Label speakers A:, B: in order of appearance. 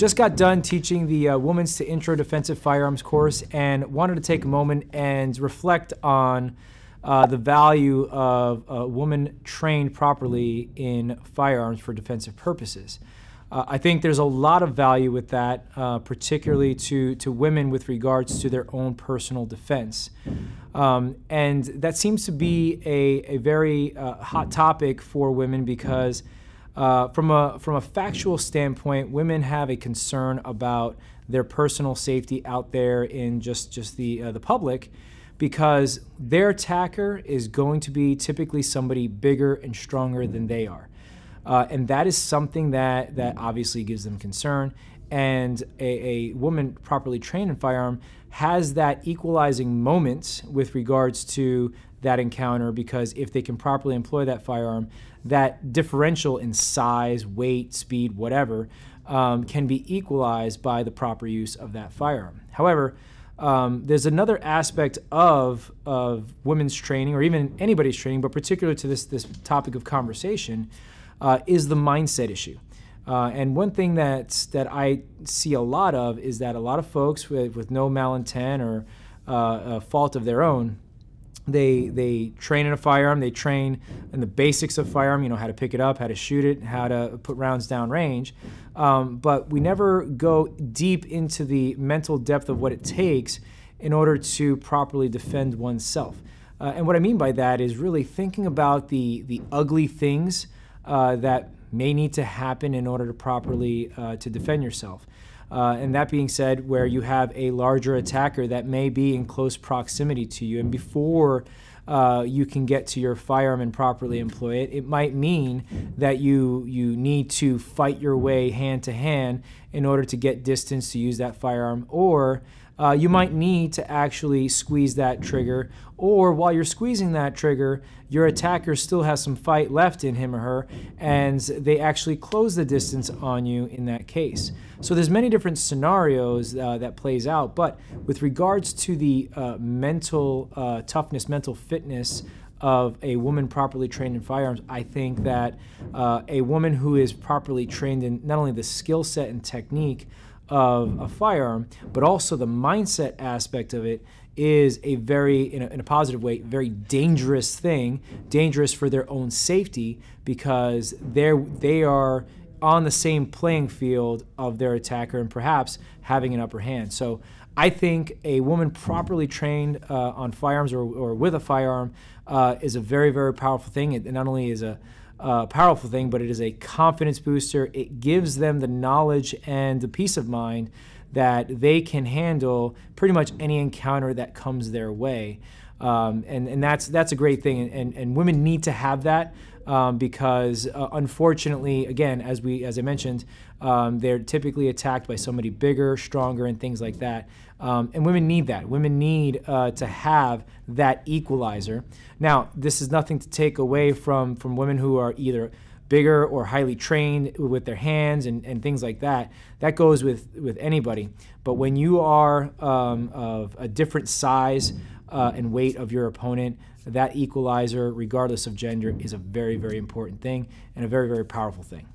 A: just got done teaching the uh, Women's to Intro Defensive Firearms course and wanted to take a moment and reflect on uh, the value of a woman trained properly in firearms for defensive purposes. Uh, I think there's a lot of value with that, uh, particularly to, to women with regards to their own personal defense. Um, and that seems to be a, a very uh, hot topic for women because, uh, from, a, from a factual standpoint, women have a concern about their personal safety out there in just, just the, uh, the public because their attacker is going to be typically somebody bigger and stronger than they are. Uh, and that is something that, that obviously gives them concern. And a, a woman properly trained in firearm has that equalizing moment with regards to that encounter because if they can properly employ that firearm, that differential in size, weight, speed, whatever, um, can be equalized by the proper use of that firearm. However, um, there's another aspect of, of women's training or even anybody's training, but particular to this, this topic of conversation, uh, is the mindset issue. Uh, and one thing that's, that I see a lot of is that a lot of folks with, with no malintent or uh, fault of their own, they, they train in a firearm, they train in the basics of firearm, you know, how to pick it up, how to shoot it, how to put rounds down range. Um, but we never go deep into the mental depth of what it takes in order to properly defend oneself. Uh, and what I mean by that is really thinking about the, the ugly things uh, that may need to happen in order to properly uh, to defend yourself. Uh, and that being said, where you have a larger attacker that may be in close proximity to you, and before uh, you can get to your firearm and properly employ it, it might mean that you you need to fight your way hand to hand in order to get distance to use that firearm, or uh, you might need to actually squeeze that trigger. Or while you're squeezing that trigger, your attacker still has some fight left in him or her, and they actually close the distance on you in that case. So there's many different scenarios uh, that plays out. But with regards to the uh, mental uh, toughness, mental fitness of a woman properly trained in firearms, I think that uh, a woman who is properly trained in not only the skill set and technique of a firearm, but also the mindset aspect of it is a very, in a, in a, positive way, very dangerous thing, dangerous for their own safety because they're, they are on the same playing field of their attacker and perhaps having an upper hand. So I think a woman properly trained uh, on firearms or, or, with a firearm uh, is a very, very powerful thing. It not only is a uh, powerful thing, but it is a confidence booster. It gives them the knowledge and the peace of mind that they can handle pretty much any encounter that comes their way. Um, and, and that's, that's a great thing. And, and women need to have that um, because uh, unfortunately, again, as, we, as I mentioned, um, they're typically attacked by somebody bigger, stronger, and things like that. Um, and women need that. Women need uh, to have that equalizer. Now, this is nothing to take away from, from women who are either bigger or highly trained with their hands and, and things like that. That goes with, with anybody. But when you are um, of a different size uh, and weight of your opponent, that equalizer, regardless of gender, is a very, very important thing and a very, very powerful thing.